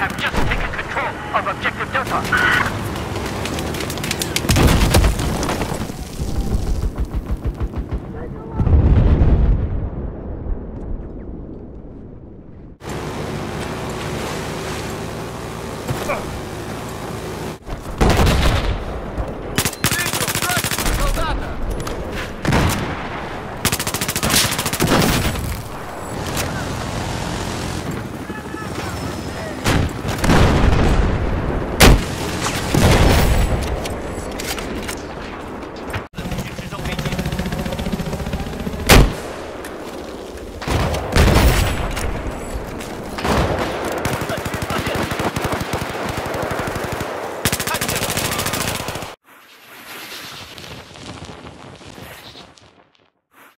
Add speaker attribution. Speaker 1: have just taken control of Objective Delta.
Speaker 2: Oh!